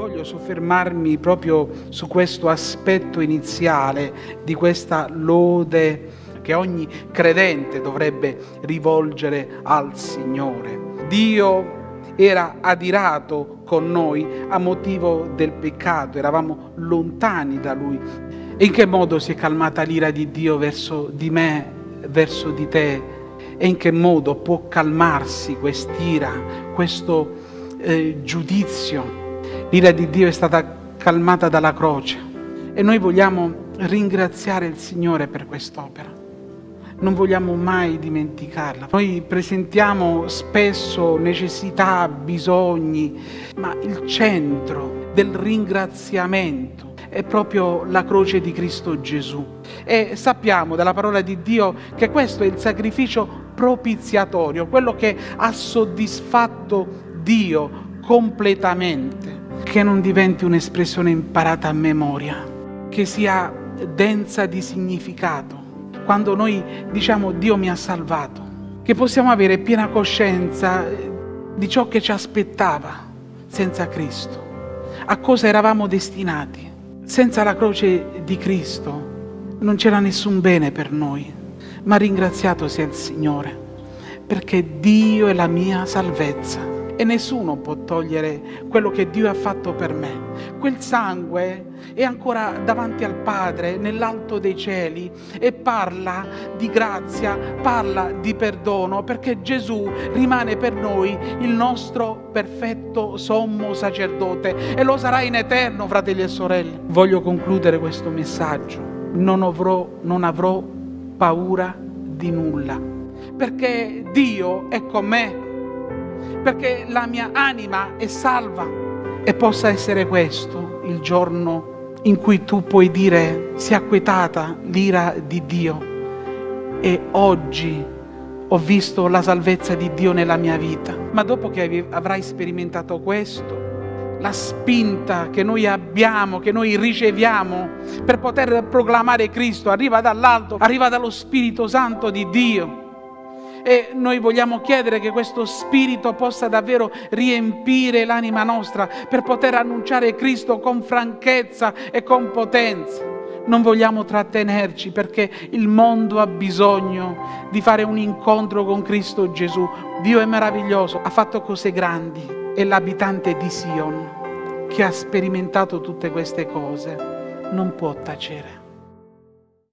voglio soffermarmi proprio su questo aspetto iniziale di questa lode che ogni credente dovrebbe rivolgere al Signore. Dio era adirato con noi a motivo del peccato, eravamo lontani da Lui. E in che modo si è calmata l'ira di Dio verso di me, verso di te? E in che modo può calmarsi quest'ira, questo eh, giudizio? L'ira di Dio è stata calmata dalla croce e noi vogliamo ringraziare il Signore per quest'opera non vogliamo mai dimenticarla. Noi presentiamo spesso necessità, bisogni, ma il centro del ringraziamento è proprio la croce di Cristo Gesù. E sappiamo dalla parola di Dio che questo è il sacrificio propiziatorio, quello che ha soddisfatto Dio completamente, che non diventi un'espressione imparata a memoria, che sia densa di significato quando noi diciamo Dio mi ha salvato, che possiamo avere piena coscienza di ciò che ci aspettava senza Cristo, a cosa eravamo destinati. Senza la croce di Cristo non c'era nessun bene per noi, ma ringraziato sia il Signore, perché Dio è la mia salvezza e nessuno può togliere quello che Dio ha fatto per me. Quel sangue è ancora davanti al Padre nell'alto dei cieli e parla di grazia, parla di perdono, perché Gesù rimane per noi il nostro perfetto sommo sacerdote e lo sarà in eterno, fratelli e sorelle. Voglio concludere questo messaggio. Non avrò, non avrò paura di nulla, perché Dio è con me perché la mia anima è salva e possa essere questo il giorno in cui tu puoi dire si è acquietata l'ira di Dio e oggi ho visto la salvezza di Dio nella mia vita. Ma dopo che avrai sperimentato questo, la spinta che noi abbiamo, che noi riceviamo per poter proclamare Cristo, arriva dall'alto, arriva dallo Spirito Santo di Dio e noi vogliamo chiedere che questo Spirito possa davvero riempire l'anima nostra per poter annunciare Cristo con franchezza e con potenza. Non vogliamo trattenerci perché il mondo ha bisogno di fare un incontro con Cristo Gesù. Dio è meraviglioso, ha fatto cose grandi e l'abitante di Sion che ha sperimentato tutte queste cose non può tacere.